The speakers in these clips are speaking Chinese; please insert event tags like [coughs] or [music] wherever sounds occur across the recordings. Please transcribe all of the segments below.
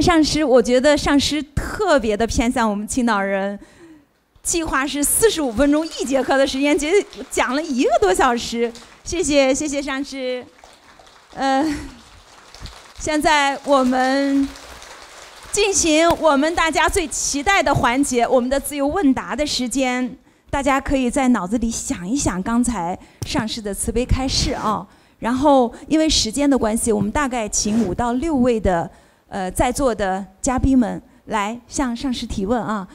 上师，我觉得上师特别的偏向我们青岛人。计划是四十五分钟一节课的时间，结讲了一个多小时。谢谢，谢谢上师。呃，现在我们进行我们大家最期待的环节——我们的自由问答的时间。大家可以在脑子里想一想刚才上师的慈悲开示啊。然后，因为时间的关系，我们大概请五到六位的呃在座的嘉宾们来向上师提问啊。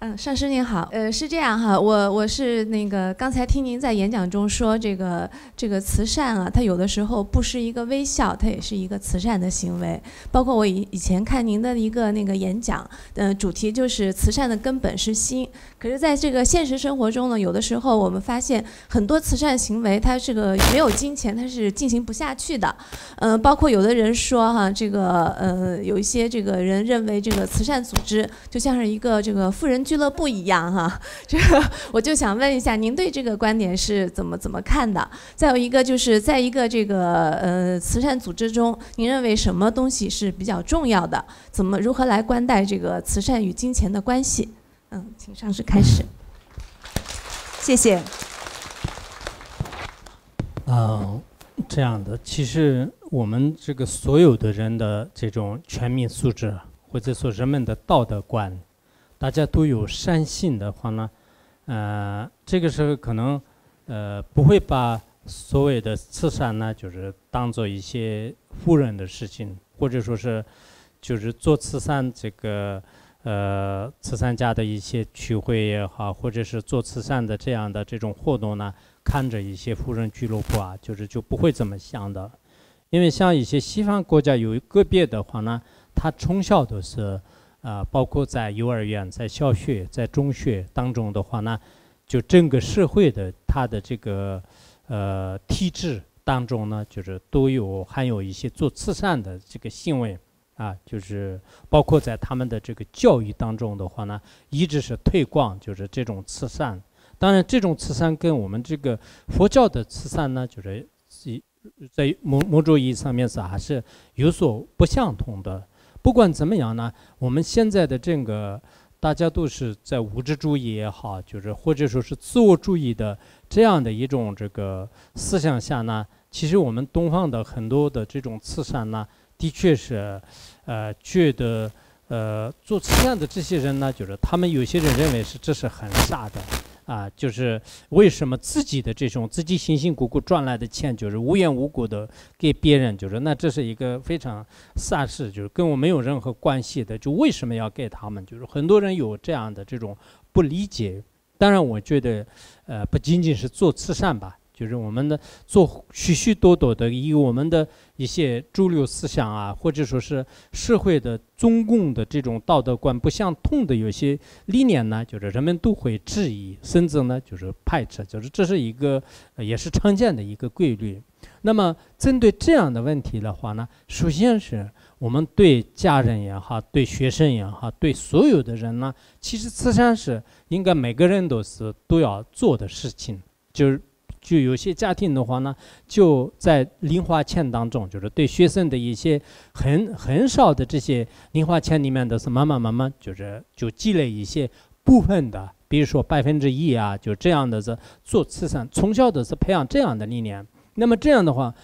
嗯，上师您好，呃，是这样哈，我我是那个刚才听您在演讲中说这个这个慈善啊，它有的时候不是一个微笑，它也是一个慈善的行为。包括我以以前看您的一个那个演讲，呃，主题就是慈善的根本是心。可是在这个现实生活中呢，有的时候我们发现很多慈善行为，它这个没有金钱，它是进行不下去的。嗯，包括有的人说哈，这个呃，有一些这个人认为这个慈善组织就像是一个这个富人。俱乐部一样哈，[laughs] 这个我就想问一下，您对这个观点是怎么怎么看的？再有一个就是在一个这个呃慈善组织中，您认为什么东西是比较重要的？怎么如何来关待这个慈善与金钱的关系？嗯，请上师开始。谢谢。嗯，这样的，其实我们这个所有的人的这种全民素质，或者说人们的道德观。大家都有善心的话呢，呃，这个时候可能呃不会把所谓的慈善呢，就是当做一些富人的事情，或者说是就是做慈善这个呃慈善家的一些聚会也好，或者是做慈善的这样的这种活动呢，看着一些富人俱乐部啊，就是就不会这么想的，因为像一些西方国家有一个别的话呢，他从小都是。啊，包括在幼儿园、在小学、在中学当中的话呢，就整个社会的他的这个呃体制当中呢，就是都有含有一些做慈善的这个行为啊，就是包括在他们的这个教育当中的话呢，一直是推广就是这种慈善。当然，这种慈善跟我们这个佛教的慈善呢，就是在某某种意义上面是还是有所不相同的。不管怎么样呢，我们现在的这个大家都是在物质主义也好，就是或者说是自我主义的这样的一种这个思想下呢，其实我们东方的很多的这种慈善呢，的确是，呃，觉得呃做慈善的这些人呢，就是他们有些人认为是这是很傻的。啊，就是为什么自己的这种自己辛辛苦苦赚来的钱，就是无缘无故的给别人，就是那这是一个非常傻事，就是跟我没有任何关系的，就为什么要给他们？就是很多人有这样的这种不理解。当然，我觉得，呃，不仅仅是做慈善吧。就是我们的做许许多多的以我们的一些主流思想啊，或者说是社会的中共的这种道德观不相同的有些理念呢，就是人们都会质疑，甚至呢就是排斥，就是这是一个也是常见的一个规律。那么针对这样的问题的话呢，首先是我们对家人也好，对学生也好，对所有的人呢，其实慈善是应该每个人都是都要做的事情，就是。就有些家庭的话呢，就在零花钱当中，就是对学生的一些很很少的这些零花钱里面的是慢慢慢慢，就是就积累一些部分的，比如说百分之一啊，就这样的是做慈善，从小的是培养这样的理念。那么这样的话，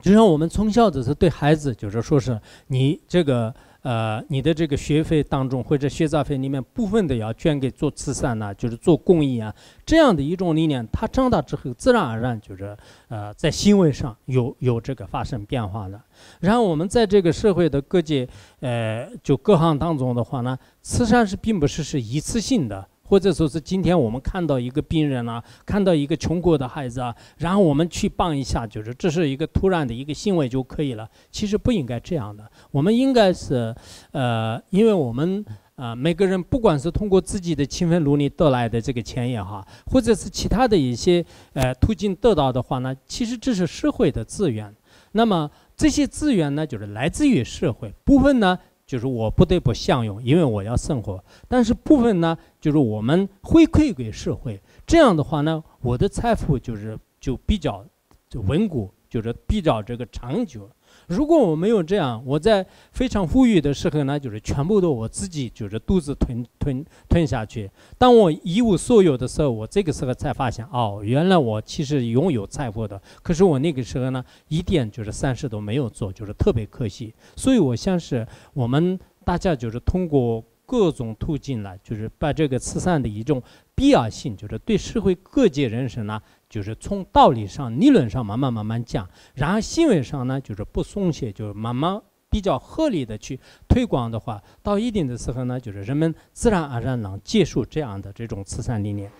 就像我们从小的是对孩子，就是说是你这个。呃，你的这个学费当中或者学杂费里面部分的要捐给做慈善呐，就是做公益啊，这样的一种理念，他长大之后自然而然就是呃，在行为上有有这个发生变化的。然后我们在这个社会的各界，呃，就各行当中的话呢，慈善是并不是是一次性的。或者说是今天我们看到一个病人啊，看到一个穷苦的孩子啊，然后我们去帮一下，就是这是一个突然的一个行为就可以了。其实不应该这样的，我们应该是，呃，因为我们啊每个人不管是通过自己的勤奋努力得来的这个钱也好，或者是其他的一些呃途径得到的话呢，其实这是社会的资源。那么这些资源呢，就是来自于社会部分呢。就是我不得不享用，因为我要生活。但是部分呢，就是我们回馈给社会。这样的话呢，我的财富就是就比较就稳固，就是比较这个长久。如果我没有这样，我在非常富裕的时候呢，就是全部都我自己就是肚子吞吞吞下去。当我一无所有的时候，我这个时候才发现，哦，原来我其实拥有财富的。可是我那个时候呢，一点就是善事都没有做，就是特别可惜。所以我想是我们大家就是通过各种途径来，就是把这个慈善的一种必要性，就是对社会各界人士呢。就是从道理上、理论上慢慢慢慢讲，然后行为上呢，就是不松懈，就是慢慢比较合理的去推广的话，到一定的时候呢，就是人们自然而然能接受这样的这种慈善理念。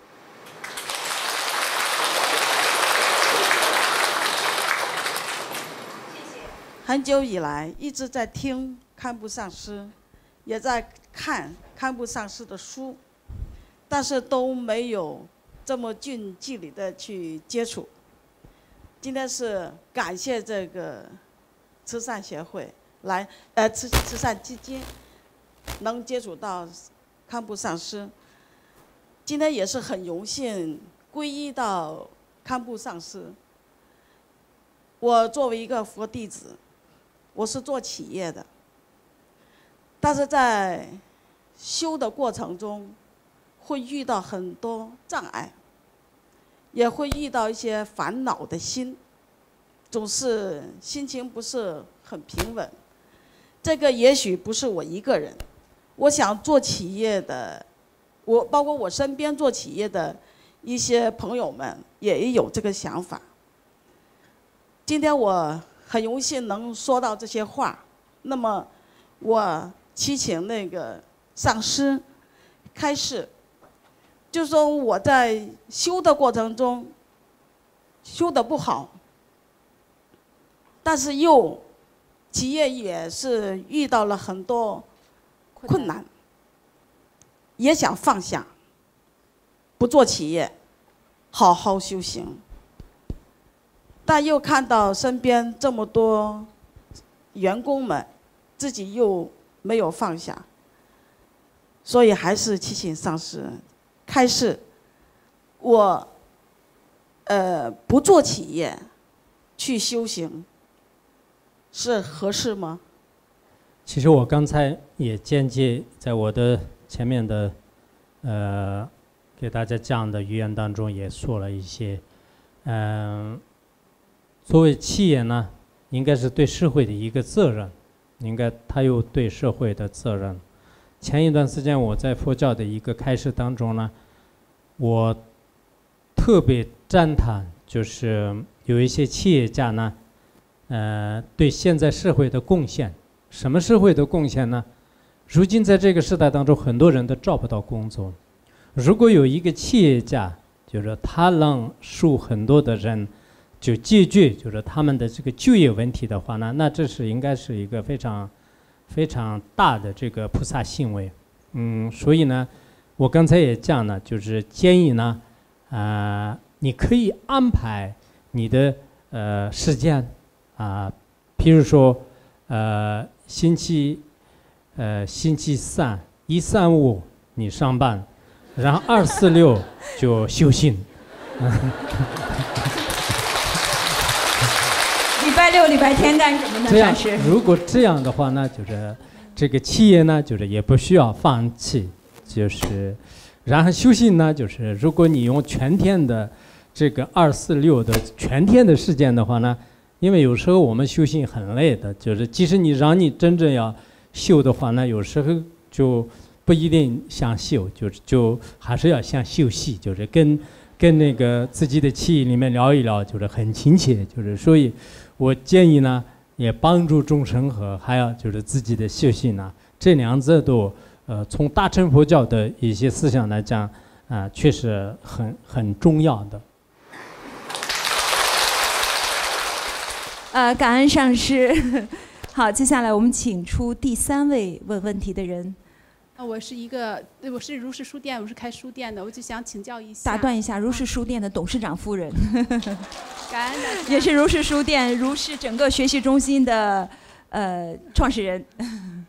很久以来一直在听堪布上师，也在看堪布上师的书，但是都没有。这么近距离的去接触，今天是感谢这个慈善协会来，呃，慈慈善基金能接触到堪布上师。今天也是很荣幸皈依到堪布上师。我作为一个佛弟子，我是做企业的，但是在修的过程中。会遇到很多障碍，也会遇到一些烦恼的心，总是心情不是很平稳。这个也许不是我一个人，我想做企业的，我包括我身边做企业的一些朋友们也有这个想法。今天我很荣幸能说到这些话，那么我祈请那个上师开示。就说我在修的过程中，修的不好，但是又企业也是遇到了很多困难，也想放下，不做企业，好好修行，但又看到身边这么多员工们，自己又没有放下，所以还是提醒上司。开始，我，呃，不做企业，去修行，是合适吗？其实我刚才也间接在我的前面的，呃，给大家讲的语言当中也说了一些，嗯，作为企业呢，应该是对社会的一个责任，应该他有对社会的责任。前一段时间我在佛教的一个开示当中呢，我特别赞叹，就是有一些企业家呢，呃，对现在社会的贡献。什么社会的贡献呢？如今在这个时代当中，很多人都找不到工作。如果有一个企业家，就是他能数很多的人就解决，就是他们的这个就业问题的话呢，那这是应该是一个非常。非常大的这个菩萨行为，嗯，所以呢，我刚才也讲了，就是建议呢，啊，你可以安排你的呃时间，啊，譬如说呃星期呃星期三一三五你上班，然后二四六就休息。[laughs] 礼拜六、礼拜天干什么呢？这样，如果这样的话呢，就是这个企业呢，就是也不需要放弃，就是然后修行呢，就是如果你用全天的这个二四六的全天的时间的话呢，因为有时候我们修行很累的，就是即使你让你真正要修的话呢，有时候就不一定想修，就是就还是要想休息，就是跟跟那个自己的企业里面聊一聊，就是很亲切，就是所以。我建议呢，也帮助众生和还有就是自己的修行呢，这两者都，呃，从大乘佛教的一些思想来讲，啊，确实很很重要的。呃，感恩上师。[laughs] 好，接下来我们请出第三位问问题的人。啊，我是一个，我是如是书店，我是开书店的，我就想请教一下。打断一下，如是书店的董事长夫人，[laughs] 感恩大家，[laughs] 也是如是书店、如是整个学习中心的呃创始人。[laughs]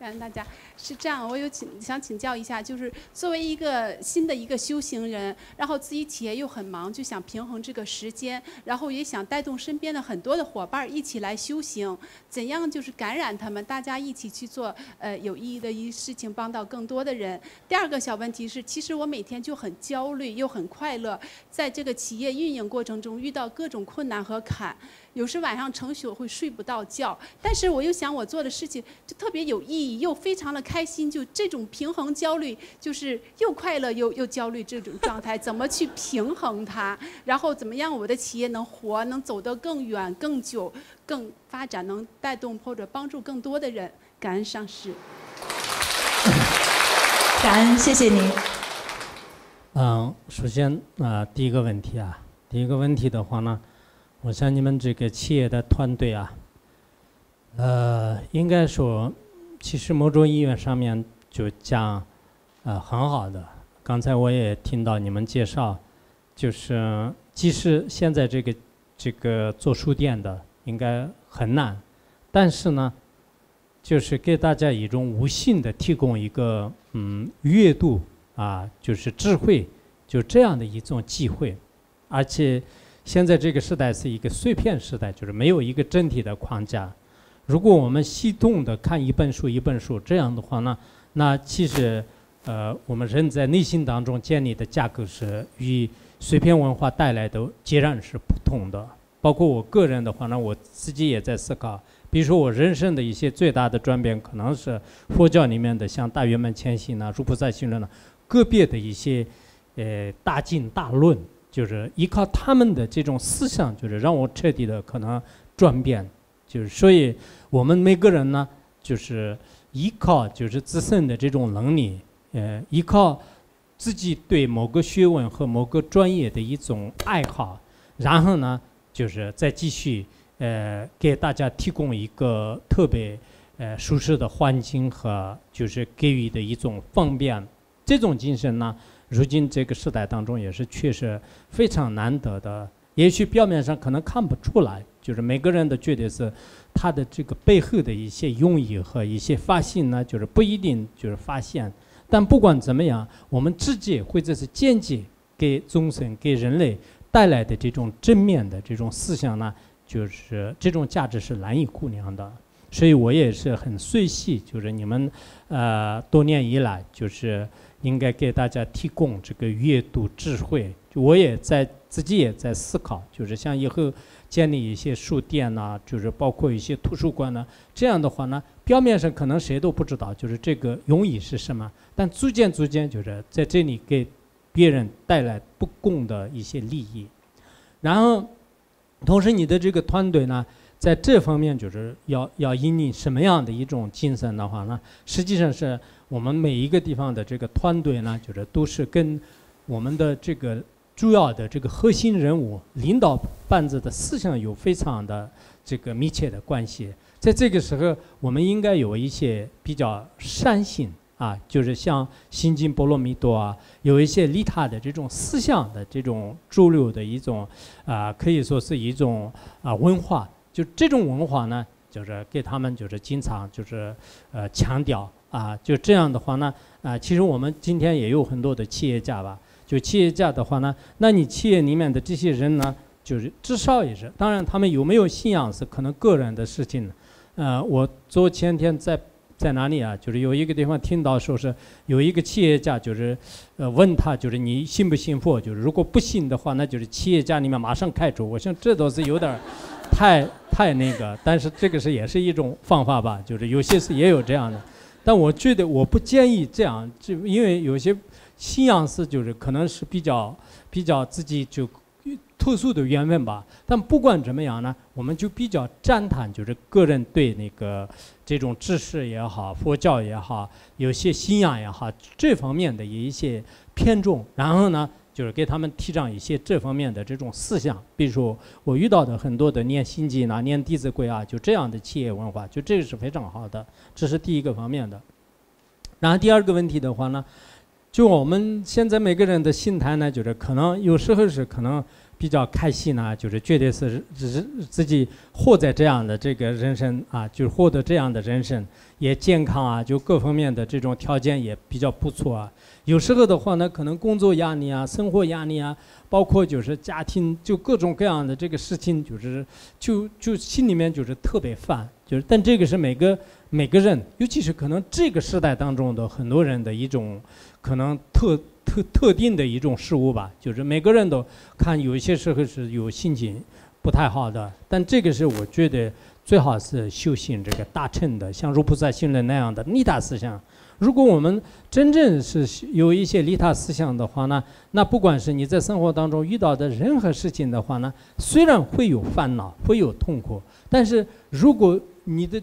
感恩大家，是这样，我有请想请教一下，就是作为一个新的一个修行人，然后自己企业又很忙，就想平衡这个时间，然后也想带动身边的很多的伙伴一起来修行，怎样就是感染他们，大家一起去做呃有意义的一事情，帮到更多的人。第二个小问题是，其实我每天就很焦虑又很快乐，在这个企业运营过程中遇到各种困难和坎。有时晚上程序我会睡不到觉，但是我又想我做的事情就特别有意义，又非常的开心，就这种平衡焦虑，就是又快乐又又焦虑这种状态，怎么去平衡它？然后怎么样我的企业能活，能走得更远、更久、更发展，能带动或者帮助更多的人？感恩上师。[coughs] 感恩，谢谢您。嗯，首先啊，第一个问题啊，第一个问题的话呢。我想你们这个企业的团队啊，呃，应该说，其实某种意愿上面就讲，呃，很好的。刚才我也听到你们介绍，就是即使现在这个这个做书店的应该很难，但是呢，就是给大家一种无形的提供一个嗯阅读啊，就是智慧，就这样的一种机会，而且。现在这个时代是一个碎片时代，就是没有一个整体的框架。如果我们系统的看一本书一本书，这样的话呢，那其实，呃，我们人在内心当中建立的架构是与碎片文化带来的截然是不同的。包括我个人的话呢，我自己也在思考，比如说我人生的一些最大的转变，可能是佛教里面的像大圆满前行呢、如菩萨行论呢，个别的一些，呃，大经大论。就是依靠他们的这种思想，就是让我彻底的可能转变，就是所以我们每个人呢，就是依靠就是自身的这种能力，呃，依靠自己对某个学问和某个专业的一种爱好，然后呢，就是再继续呃给大家提供一个特别呃舒适的环境和就是给予的一种方便，这种精神呢。如今这个时代当中，也是确实非常难得的。也许表面上可能看不出来，就是每个人都觉得是他的这个背后的一些用意和一些发心呢，就是不一定就是发现。但不管怎么样，我们直接或者是间接给众生、给人类带来的这种正面的这种思想呢，就是这种价值是难以估量的。所以我也是很随喜，就是你们呃多年以来就是。应该给大家提供这个阅读智慧。我也在自己也在思考，就是像以后建立一些书店呐，就是包括一些图书馆呢。这样的话呢，表面上可能谁都不知道，就是这个用意是什么。但逐渐逐渐，就是在这里给别人带来不共的一些利益。然后，同时你的这个团队呢，在这方面就是要要引领什么样的一种精神的话呢？实际上是。我们每一个地方的这个团队呢，就是都是跟我们的这个主要的这个核心人物、领导班子的思想有非常的这个密切的关系。在这个时候，我们应该有一些比较善心啊，就是像心经波罗蜜多啊，有一些利他的这种思想的这种主流的一种啊，可以说是一种啊文化。就这种文化呢，就是给他们就是经常就是呃强调。啊，就这样的话呢，啊，其实我们今天也有很多的企业家吧。就企业家的话呢，那你企业里面的这些人呢，就是至少也是，当然他们有没有信仰是可能个人的事情。呃，我昨前天在在哪里啊？就是有一个地方听到说是有一个企业家，就是呃问他，就是你信不信佛？就是如果不信的话，那就是企业家里面马上开除。我想这倒是有点儿太太那个，但是这个是也是一种方法吧。就是有些是也有这样的。但我觉得我不建议这样，就因为有些信仰是就是可能是比较比较自己就特殊的缘分吧。但不管怎么样呢，我们就比较赞叹，就是个人对那个这种知识也好，佛教也好，有些信仰也好，这方面的一些偏重。然后呢？就是给他们提倡一些这方面的这种思想，比如说我遇到的很多的念心经啊、念弟子规啊，就这样的企业文化，就这个是非常好的，这是第一个方面的。然后第二个问题的话呢，就我们现在每个人的心态呢，就是可能有时候是可能比较开心呢，就是觉得是自自己活在这样的这个人生啊，就是获得这样的人生，也健康啊，就各方面的这种条件也比较不错啊。有时候的话呢，可能工作压力啊、生活压力啊，包括就是家庭就各种各样的这个事情，就是就就心里面就是特别烦，就是但这个是每个每个人，尤其是可能这个时代当中的很多人的一种可能特。特特定的一种事物吧，就是每个人都看有些时候是有心情不太好的，但这个是我觉得最好是修行这个大乘的，像如菩萨行人那样的利他思想。如果我们真正是有一些利他思想的话呢，那不管是你在生活当中遇到的任何事情的话呢，虽然会有烦恼，会有痛苦，但是如果你的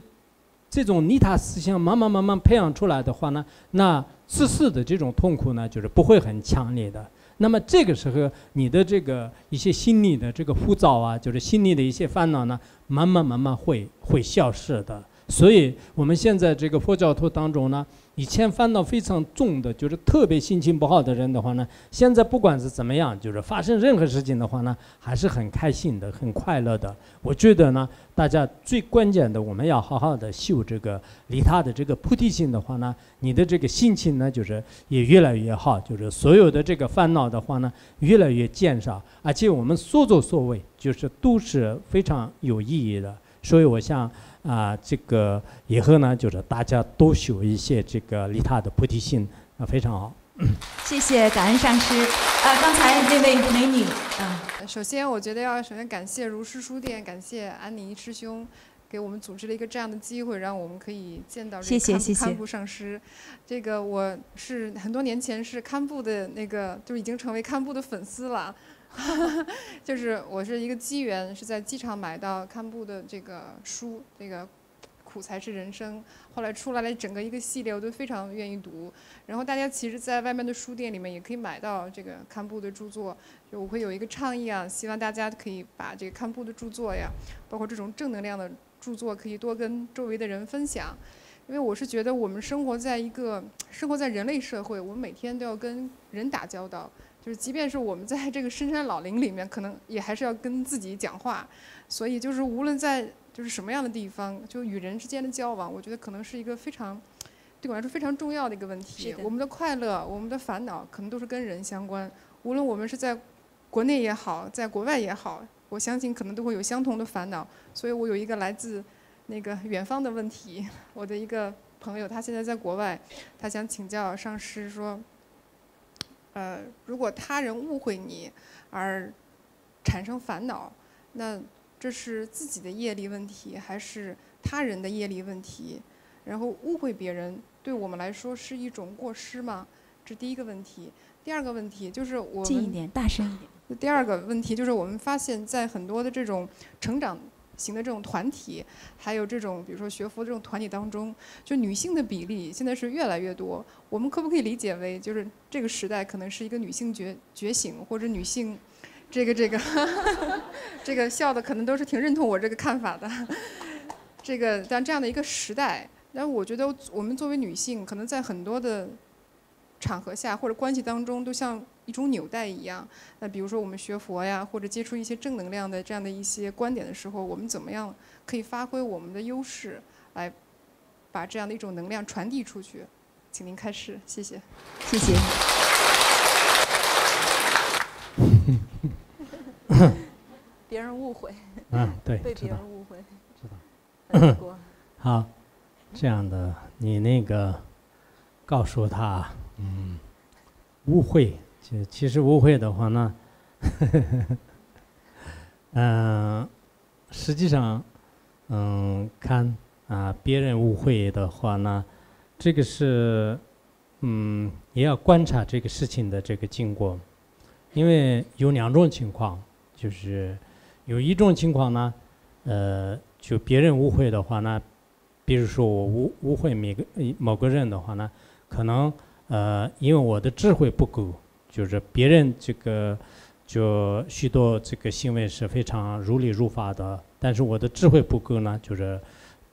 这种利他思想慢慢慢慢培养出来的话呢，那自私的这种痛苦呢，就是不会很强烈的。那么这个时候，你的这个一些心理的这个浮躁啊，就是心理的一些烦恼呢，慢慢慢慢会会消失的。所以我们现在这个佛教徒当中呢。以前烦恼非常重的，就是特别心情不好的人的话呢，现在不管是怎么样，就是发生任何事情的话呢，还是很开心的，很快乐的。我觉得呢，大家最关键的，我们要好好的修这个利他的这个菩提心的话呢，你的这个心情呢，就是也越来越好，就是所有的这个烦恼的话呢，越来越减少，而且我们所作所为就是都是非常有意义的。所以我想。啊，这个以后呢，就是大家多学一些这个利他的菩提心，啊，非常好。谢谢，感恩上师。啊，刚才那位美女，啊，首先我觉得要首先感谢如是书店，感谢安妮师兄，给我们组织了一个这样的机会，让我们可以见到这个堪布上师。这个我是很多年前是堪布的那个，就已经成为堪布的粉丝了。[laughs] 就是我是一个机缘，是在机场买到堪布的这个书，这个苦才是人生。后来出来了整个一个系列，我都非常愿意读。然后大家其实，在外面的书店里面也可以买到这个堪布的著作。就我会有一个倡议啊，希望大家可以把这个堪布的著作呀，包括这种正能量的著作，可以多跟周围的人分享。因为我是觉得我们生活在一个生活在人类社会，我们每天都要跟人打交道。就是，即便是我们在这个深山老林里面，可能也还是要跟自己讲话。所以，就是无论在就是什么样的地方，就与人之间的交往，我觉得可能是一个非常对我来说非常重要的一个问题。我们的快乐，我们的烦恼，可能都是跟人相关。无论我们是在国内也好，在国外也好，我相信可能都会有相同的烦恼。所以我有一个来自那个远方的问题，我的一个朋友，他现在在国外，他想请教上师说。呃，如果他人误会你而产生烦恼，那这是自己的业力问题，还是他人的业力问题？然后误会别人对我们来说是一种过失吗？这第一个问题。第二个问题就是我们近一点，大声一点。第二个问题就是我们发现，在很多的这种成长。型的这种团体，还有这种比如说学佛这种团体当中，就女性的比例现在是越来越多。我们可不可以理解为，就是这个时代可能是一个女性觉觉醒，或者女性，这个这个，这个 [laughs] 笑的可能都是挺认同我这个看法的。这个但这样的一个时代，那我觉得我们作为女性，可能在很多的。场合下或者关系当中，都像一种纽带一样。那比如说我们学佛呀，或者接触一些正能量的这样的一些观点的时候，我们怎么样可以发挥我们的优势，来把这样的一种能量传递出去？请您开始，谢谢。谢谢。[laughs] 别人误会。嗯，对。被别人误会。知道。好，这样的，你那个告诉他。嗯，误会，其其实误会的话呢，嗯，[laughs] 实际上，嗯，看啊，别人误会的话呢，这个是，嗯，也要观察这个事情的这个经过，因为有两种情况，就是有一种情况呢，呃，就别人误会的话呢，比如说我误误会每个某个人的话呢，可能。呃，因为我的智慧不够，就是别人这个就许多这个行为是非常如理如法的，但是我的智慧不够呢，就是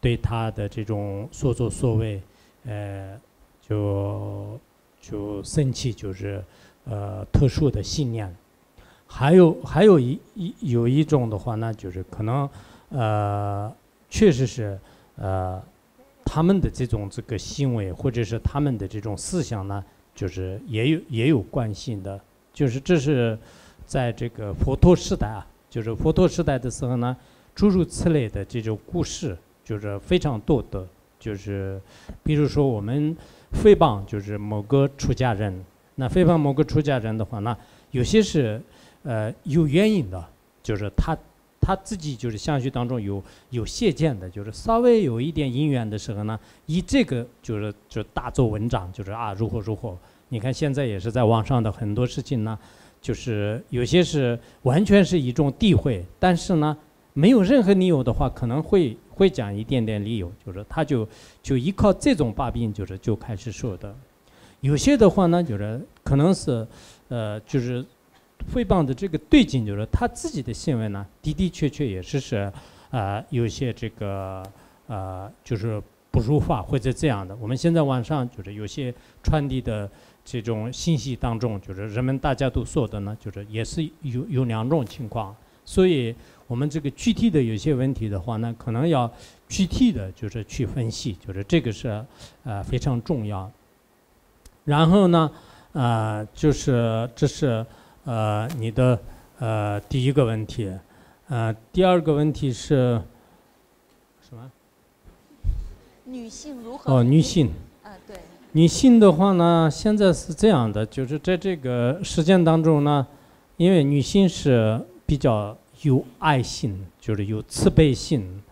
对他的这种所作所为，呃，就就生气，就是呃特殊的信念。还有还有一一有一种的话呢，就是可能呃，确实是呃，他们的这种这个行为或者是他们的这种思想呢，就是也有也有关系的，就是这是在这个佛陀时代啊，就是佛陀时代的时候呢，诸如此类的这种故事就是非常多的，就是比如说我们诽谤就是某个出家人。那诽谤某个出家人的话，那有些是呃有原因的，就是他他自己就是相续当中有有谢见的，就是稍微有一点因缘的时候呢，以这个就是就大做文章，就是啊如何如何。你看现在也是在网上的很多事情呢，就是有些是完全是一种诋毁，但是呢没有任何理由的话，可能会会讲一点点理由，就是他就就依靠这种把柄，就是就开始说的。有些的话呢，就是可能是，呃，就是诽谤的这个对景，就是他自己的行为呢，的的确确也是是，啊，有些这个，呃，就是不如法或者这样的。我们现在网上就是有些传递的这种信息当中，就是人们大家都说的呢，就是也是有有两种情况。所以我们这个具体的有些问题的话呢，可能要具体的就是去分析，就是这个是呃非常重要。然后呢，呃，就是这是呃你的呃第一个问题，呃，第二个问题是什么？女性如何？哦，女性。啊，对。女性的话呢，现在是这样的，就是在这个实践当中呢，因为女性是比较有爱心，就是有慈悲心，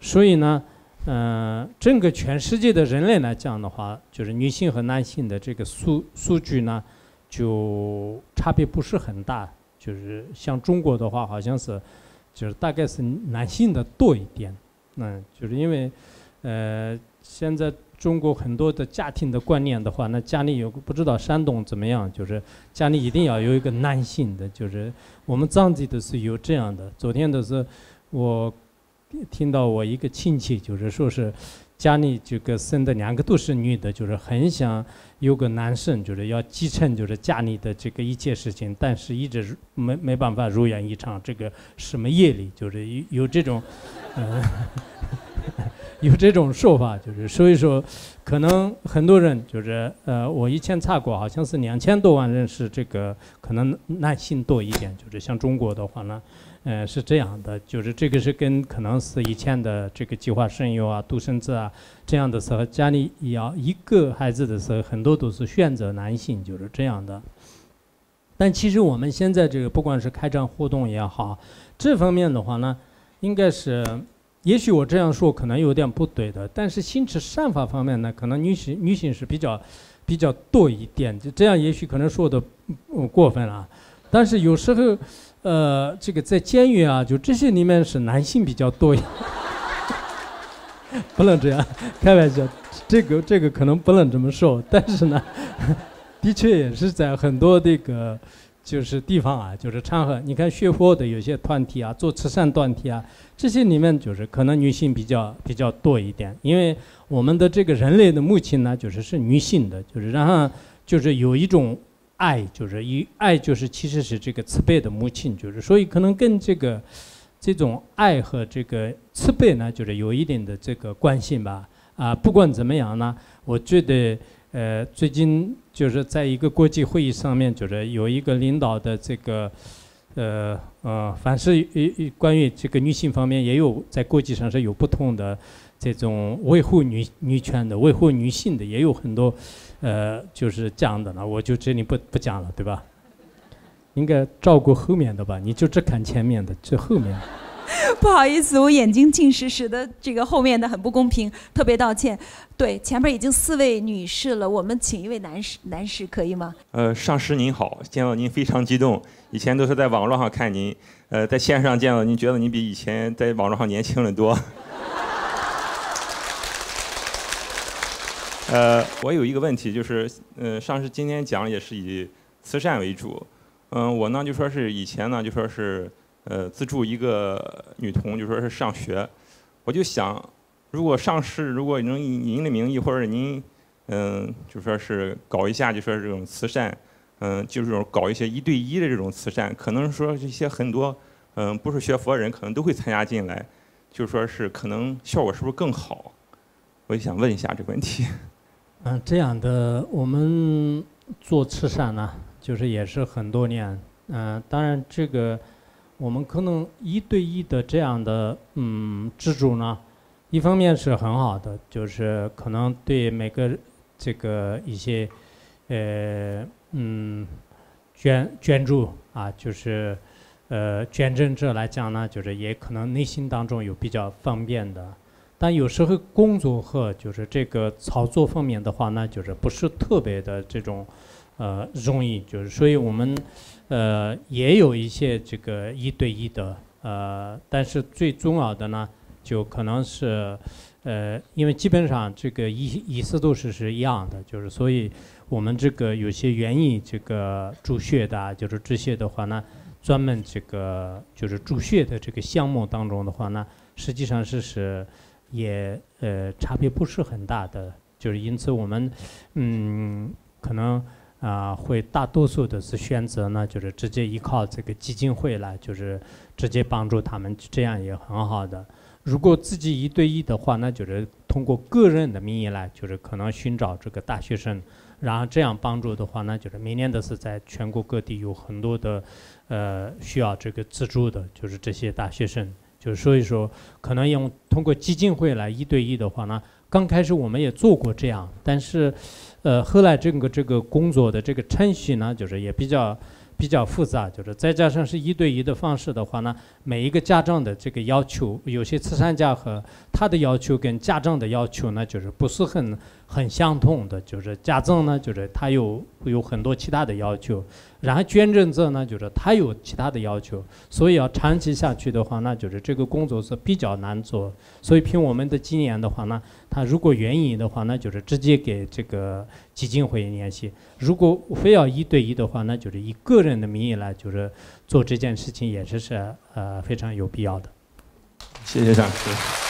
所以呢。嗯，整个全世界的人类来讲的话，就是女性和男性的这个数数据呢，就差别不是很大。就是像中国的话，好像是，就是大概是男性的多一点。嗯，就是因为，呃，现在中国很多的家庭的观念的话，那家里有个不知道山东怎么样，就是家里一定要有一个男性的。就是我们藏地都是有这样的。昨天都是我。听到我一个亲戚，就是说是家里这个生的两个都是女的，就是很想有个男生，就是要继承就是家里的这个一切事情，但是一直没没办法如愿以偿。这个什么业力，就是有有这种，嗯，[laughs] 有这种说法，就是所以说，可能很多人就是呃，我以前查过，好像是两千多万人是这个可能男性多一点，就是像中国的话呢。嗯，是这样的，就是这个是跟可能是以前的这个计划生育啊、独生子啊这样的时候，家里要一个孩子的时候，很多都是选择男性，就是这样的。但其实我们现在这个不管是开展活动也好，这方面的话呢，应该是，也许我这样说可能有点不对的，但是心持善法方面呢，可能女性女性是比较比较多一点，就这样也许可能说的过分了，但是有时候。呃，这个在监狱啊，就这些里面是男性比较多，[laughs] 不能这样开玩笑，这个这个可能不能这么说，但是呢，[laughs] 的确也是在很多这个就是地方啊，就是场合，你看学佛的有些团体啊，做慈善团体啊，这些里面就是可能女性比较比较多一点，因为我们的这个人类的母亲呢，就是是女性的，就是然后就是有一种。爱就是一爱就是其实是这个慈悲的母亲，就是所以可能跟这个这种爱和这个慈悲呢，就是有一定的这个关系吧。啊，不管怎么样呢，我觉得呃，最近就是在一个国际会议上面，就是有一个领导的这个呃呃，凡是关于这个女性方面，也有在国际上是有不同的这种维护女女权的、维护女性的，也有很多。呃，就是这样的呢，我就这里不不讲了，对吧？应该照顾后面的吧，你就只看前面的，这后面。[laughs] 不好意思，我眼睛近视，使得这个后面的很不公平，[laughs] 特别道歉。对，前面已经四位女士了，我们请一位男士，男士可以吗？呃，上师您好，见到您非常激动。以前都是在网络上看您，呃，在线上见到您，觉得您比以前在网络上年轻了多。呃，我有一个问题，就是，呃，上次今天讲也是以慈善为主，嗯，我呢就说是以前呢就说是，呃，资助一个女童就说是上学，我就想，如果上市，如果能以您的名义或者您，嗯，就说是搞一下就说这种慈善，嗯，就是搞一些一对一的这种慈善，可能说这些很多，嗯，不是学佛人可能都会参加进来，就说是可能效果是不是更好？我就想问一下这个问题。嗯，这样的我们做慈善呢，就是也是很多年，嗯，当然这个我们可能一对一的这样的嗯资助呢，一方面是很好的，就是可能对每个这个一些呃嗯捐捐助啊，就是呃捐赠者来讲呢，就是也可能内心当中有比较方便的。但有时候工作和就是这个操作方面的话呢，就是不是特别的这种，呃，容易，就是所以我们，呃，也有一些这个一对一的，呃，但是最重要的呢，就可能是，呃，因为基本上这个意意思都是是一样的，就是所以我们这个有些愿意这个助学的，就是这些的话呢，专门这个就是助学的这个项目当中的话呢，实际上是是。也呃差别不是很大的，就是因此我们嗯可能啊会大多数的是选择呢，就是直接依靠这个基金会来，就是直接帮助他们，这样也很好的。如果自己一对一的话，那就是通过个人的名义来，就是可能寻找这个大学生，然后这样帮助的话，那就是每年都是在全国各地有很多的呃需要这个资助的，就是这些大学生。就所以说，可能用通过基金会来一对一的话呢，刚开始我们也做过这样，但是，呃，后来这个这个工作的这个程序呢，就是也比较。比较复杂，就是再加上是一对一的方式的话呢，每一个家长的这个要求，有些慈善家和他的要求跟家长的要求呢，就是不是很很相同的。就是家长呢，就是他有有很多其他的要求，然后捐赠者呢，就是他有其他的要求，所以要长期下去的话，那就是这个工作是比较难做。所以凭我们的经验的话呢。他如果愿意的话，那就是直接给这个基金会联系；如果非要一对一的话，那就是以个人的名义来，就是做这件事情，也是是呃非常有必要的。谢谢上师。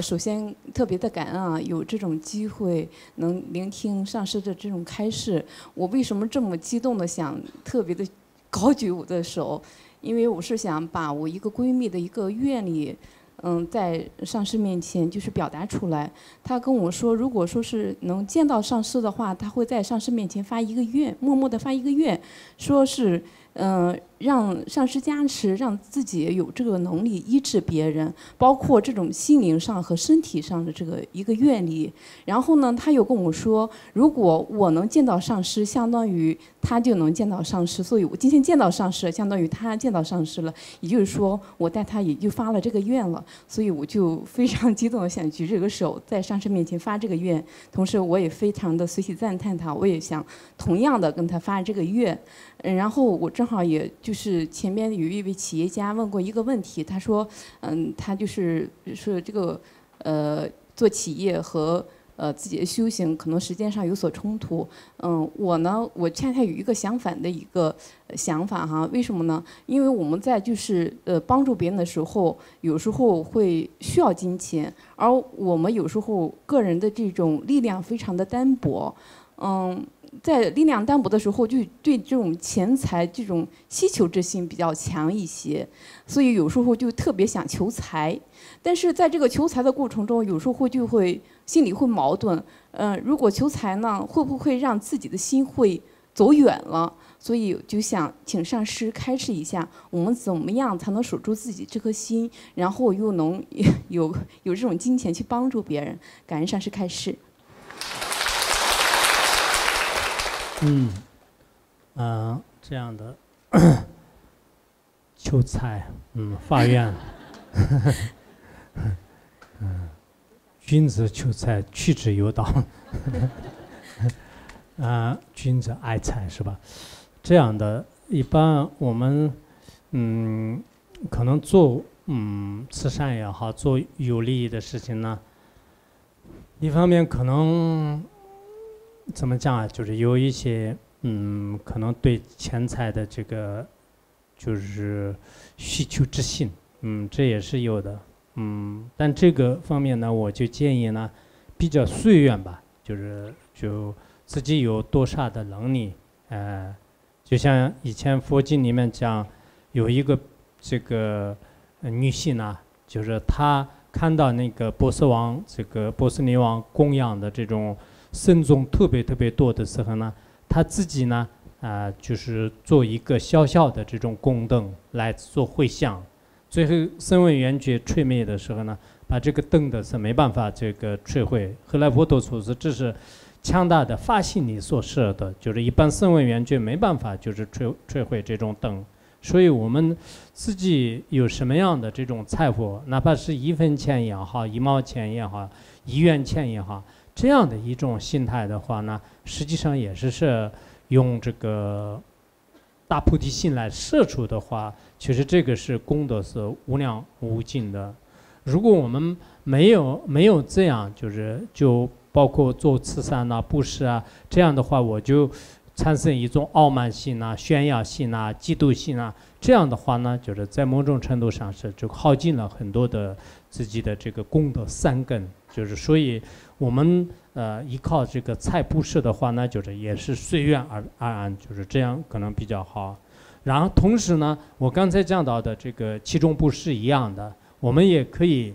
首先特别的感恩啊，有这种机会能聆听上师的这种开示。我为什么这么激动的想特别的高举我的手？因为我是想把我一个闺蜜的一个愿力。嗯，在上师面前就是表达出来。她跟我说，如果说是能见到上师的话，她会在上师面前发一个愿，默默的发一个愿，说是。嗯，让上师加持，让自己有这个能力医治别人，包括这种心灵上和身体上的这个一个愿力。然后呢，他又跟我说，如果我能见到上师，相当于他就能见到上师。所以我今天见到上师，相当于他见到上师了。也就是说，我带他也就发了这个愿了。所以我就非常 [laughs] 激动的想举这个手，在上师面前发这个愿。同时，我也非常的随喜赞叹他，我也想同样的跟他发这个愿。嗯，然后我正好也就是前面有一位企业家问过一个问题，他说，嗯，他就是是这个，呃，做企业和呃自己的修行可能时间上有所冲突。嗯，我呢，我恰恰有一个相反的一个想法哈，为什么呢？因为我们在就是呃帮助别人的时候，有时候会需要金钱，而我们有时候个人的这种力量非常的单薄，嗯。在力量单薄的时候，就对这种钱财这种需求之心比较强一些，所以有时候就特别想求财。但是在这个求财的过程中，有时候就会心里会矛盾。嗯，如果求财呢，会不会让自己的心会走远了？所以就想请上师开示一下，我们怎么样才能守住自己这颗心，然后又能 [laughs] 有有这种金钱去帮助别人？感恩上师开示。嗯，嗯，这样的 [coughs] 求财，嗯，法院，嗯，君子求财，取之有道，啊，[laughs] 君子爱财是吧？这样的，一般我们，嗯，可能做嗯慈善也好，做有利益的事情呢，一方面可能。怎么讲啊？就是有一些，嗯，可能对钱财的这个，就是需求之心，嗯，这也是有的，嗯，但这个方面呢，我就建议呢，比较随缘吧，就是就自己有多少的能力，呃，就像以前佛经里面讲，有一个这个女性呢，就是她看到那个波斯王这个波斯尼王供养的这种僧众特别特别多的时候呢，他自己呢，啊，就是做一个小小的这种宫灯来做会像，最后声闻缘觉吹灭的时候呢，把这个灯的是没办法这个摧毁。后来佛陀说这是。强大的发心力所设的，就是一般声闻缘觉没办法，就是摧摧毁这种灯。所以，我们自己有什么样的这种财富，哪怕是一分钱也好，一毛钱也好，一元钱也好，这样的一种心态的话呢，实际上也是是用这个大菩提心来摄出的话，其实这个是功德是无量无尽的。如果我们没有没有这样，就是就。包括做慈善呐、布施啊，这样的话我就产生一种傲慢心呐、炫耀心呐、嫉妒心啊。这样的话呢，就是在某种程度上是就耗尽了很多的自己的这个功德三根。就是所以我们呃依靠这个菜布施的话呢，就是也是随缘而而安，就是这样可能比较好。然后同时呢，我刚才讲到的这个其中布施一样的，我们也可以。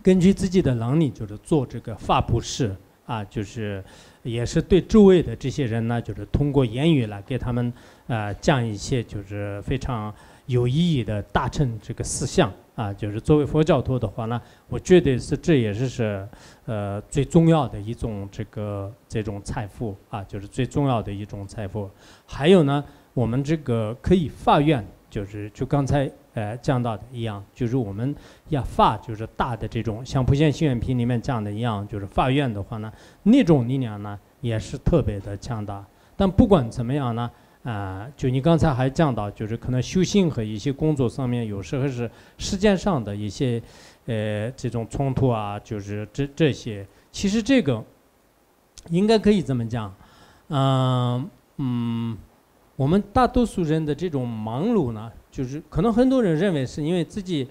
根据自己的能力，就是做这个发布施啊，就是也是对周围的这些人呢，就是通过言语来给他们呃讲一些就是非常有意义的大乘这个思想啊。就是作为佛教徒的话呢，我觉得是这也是是呃最重要的一种这个这种财富啊，就是最重要的一种财富。还有呢，我们这个可以发愿，就是就刚才。呃，讲到的一样，就是我们要发，就是大的这种，像《普贤行愿品》里面讲的一样，就是发愿的话呢，那种力量呢也是特别的强大。但不管怎么样呢，啊，就你刚才还讲到，就是可能修行和一些工作上面有时候是时间上的一些呃这种冲突啊，就是这这些，其实这个应该可以这么讲，嗯嗯，我们大多数人的这种忙碌呢。就是可能很多人认为是因为自己，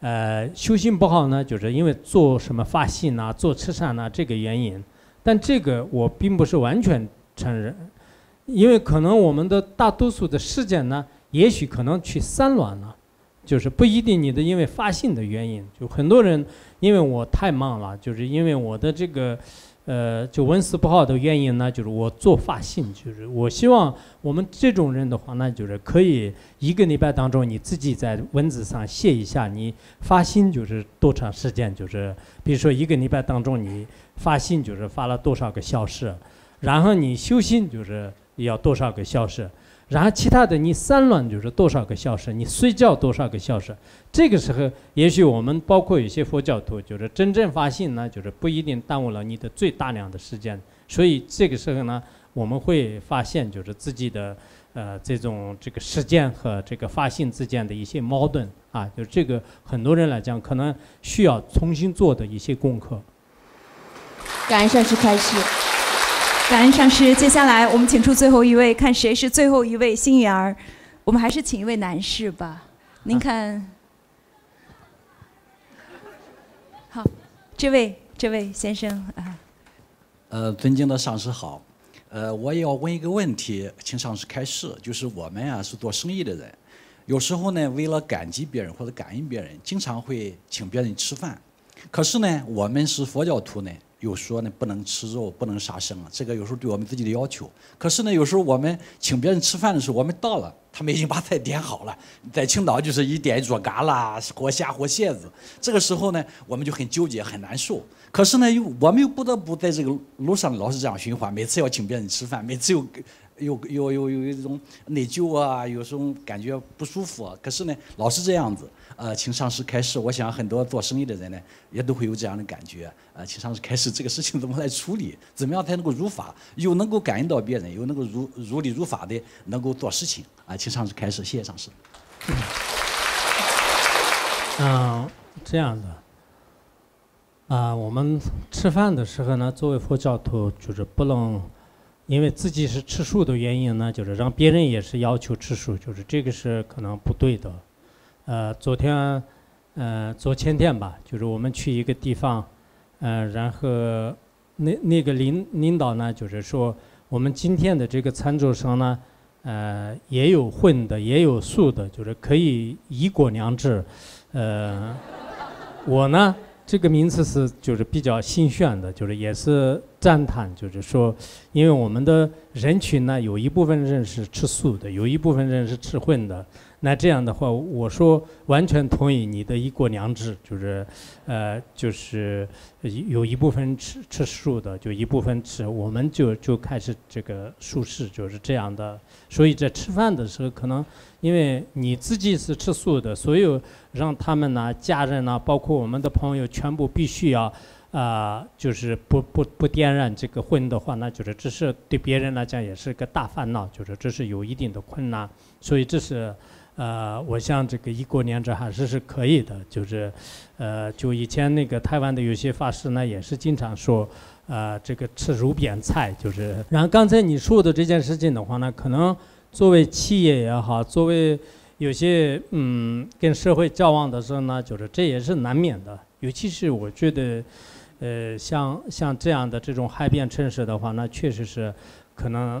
呃，修行不好呢，就是因为做什么发心呐、做慈善呐这个原因。但这个我并不是完全承认，因为可能我们的大多数的时间呢，也许可能去三乱了，就是不一定你的因为发心的原因。就很多人因为我太忙了，就是因为我的这个。呃，就文思不好的原因呢，就是我做发信，就是我希望我们这种人的话，呢就是可以一个礼拜当中你自己在文字上写一下，你发心就是多长时间，就是比如说一个礼拜当中你发心就是发了多少个小时，然后你修心就是要多少个小时。然后其他的你散乱就是多少个小时，你睡觉多少个小时，这个时候也许我们包括有些佛教徒就是真正发心呢，就是不一定耽误了你的最大量的时间。所以这个时候呢，我们会发现就是自己的呃这种这个时间和这个发心之间的一些矛盾啊，就这个很多人来讲可能需要重新做的一些功课。感恩上师开始。感恩上师，接下来我们请出最后一位，看谁是最后一位幸运儿。我们还是请一位男士吧，您看。好，这位这位先生啊。呃，尊敬的上师好，呃，我也要问一个问题，请上师开示，就是我们啊是做生意的人，有时候呢为了感激别人或者感恩别人，经常会请别人吃饭，可是呢我们是佛教徒呢。有说呢，不能吃肉，不能杀生啊，这个有时候对我们自己的要求。可是呢，有时候我们请别人吃饭的时候，我们到了，他们已经把菜点好了，在青岛就是一点一桌嘎啦，活虾活蟹子。这个时候呢，我们就很纠结，很难受。可是呢，又我们又不得不在这个路上老是这样循环，每次要请别人吃饭，每次又。有有有有一种内疚啊，有时候感觉不舒服。可是呢，老是这样子。呃，请上师开示。我想很多做生意的人呢，也都会有这样的感觉。呃，请上师开示，这个事情怎么来处理？怎么样才能够如法，又能够感应到别人，又能够如如理如法的能够做事情？啊，请上师开示。谢谢上师。嗯，这样的。啊，我们吃饭的时候呢，作为佛教徒，就是不能。因为自己是吃素的原因呢，就是让别人也是要求吃素，就是这个是可能不对的。呃，昨天，呃，昨前天吧，就是我们去一个地方，呃，然后那那个领领导呢，就是说我们今天的这个餐桌上呢，呃，也有荤的，也有素的，就是可以一国两制。呃，我呢。这个名词是就是比较新鲜的，就是也是赞叹，就是说，因为我们的人群呢，有一部分人是吃素的，有一部分人是吃荤的。那这样的话，我说完全同意你的一国两制，就是，呃，就是有一部分吃吃素的，就一部分吃，我们就就开始这个素食，就是这样的。所以在吃饭的时候，可能因为你自己是吃素的，所有让他们呢、家人呢，包括我们的朋友，全部必须要啊，就是不不不点燃这个荤的话，那就是这是对别人来讲也是个大烦恼，就是这是有一定的困难。所以这是。呃，我想这个一国两制还是是可以的，就是，呃，就以前那个台湾的有些法师呢，也是经常说，呃，这个吃路边菜，就是。然后刚才你说的这件事情的话呢，可能作为企业也好，作为有些嗯跟社会交往的时候呢，就是这也是难免的。尤其是我觉得，呃，像像这样的这种海边城市的话，那确实是可能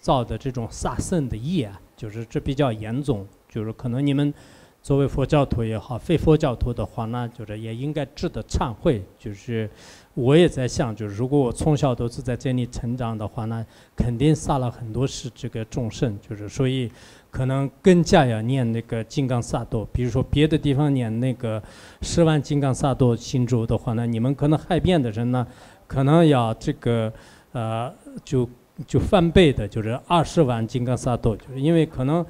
造的这种 [laughs] 杀生的业，就是这比较严重。就是可能你们作为佛教徒也好，非佛教徒的话呢，就是也应该值得忏悔。就是我也在想，就是如果我从小都是在这里成长的话呢，肯定杀了很多是这个众生。就是所以可能更加要念那个金刚萨埵。比如说别的地方念那个十万金刚萨埵心咒的话呢，你们可能海边的人呢，可能要这个呃就就翻倍的，就是二十万金刚萨埵，就是因为可能。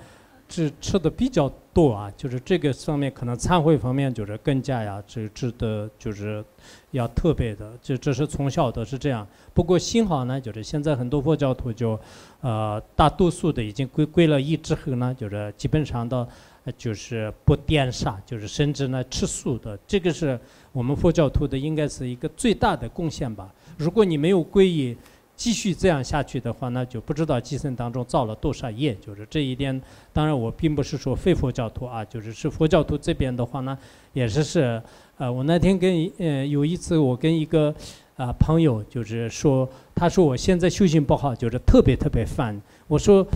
是吃的比较多啊，就是这个上面可能参会方面就是更加呀，这值得就是要特别的，就这是从小都是这样。不过幸好呢，就是现在很多佛教徒就，呃，大多数的已经归归了一之后呢，就是基本上的，就是不颠杀，就是甚至呢吃素的。这个是我们佛教徒的应该是一个最大的贡献吧。如果你没有皈依。继续这样下去的话，那就不知道今生当中造了多少业。就是这一点，当然我并不是说非佛教徒啊，就是是佛教徒这边的话呢，也是是，呃，我那天跟呃有一次我跟一个啊朋友就是说，他说我现在修行不好，就是特别特别烦。我说。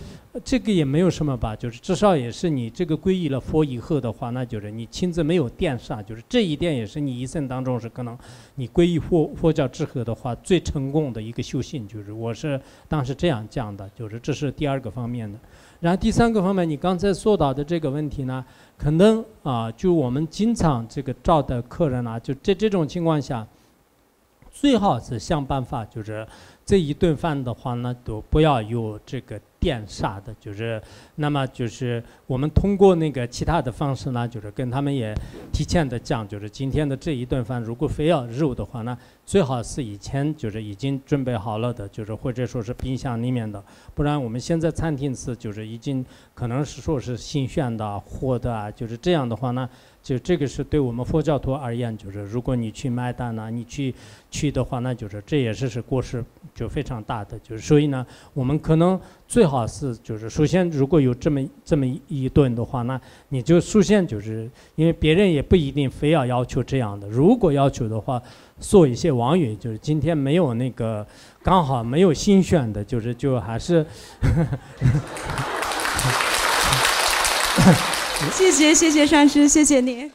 这个也没有什么吧，就是至少也是你这个皈依了佛以后的话，那就是你亲自没有电杀，就是这一点也是你一生当中是可能你皈依佛佛教之后的话最成功的一个修行，就是我是当时这样讲的，就是这是第二个方面的。然后第三个方面，你刚才说到的这个问题呢，可能啊，就我们经常这个招待客人啊，就在这种情况下，最好是想办法，就是这一顿饭的话呢，都不要有这个。电杀的，就是那么就是我们通过那个其他的方式呢，就是跟他们也提前的讲，就是今天的这一顿饭，如果非要肉的话呢，最好是以前就是已经准备好了的，就是或者说是冰箱里面的，不然我们现在餐厅是就是已经可能是说是新鲜的活的，就是这样的话呢。就这个是对我们佛教徒而言，就是如果你去麦当呢，你去去的话，那就是这也是是过失就非常大的。就是所以呢，我们可能最好是就是首先如果有这么这么一顿的话，那你就首先就是因为别人也不一定非要要求这样的。如果要求的话，做一些网语，就是今天没有那个刚好没有新选的，就是就还是。谢谢谢谢上师，谢谢你。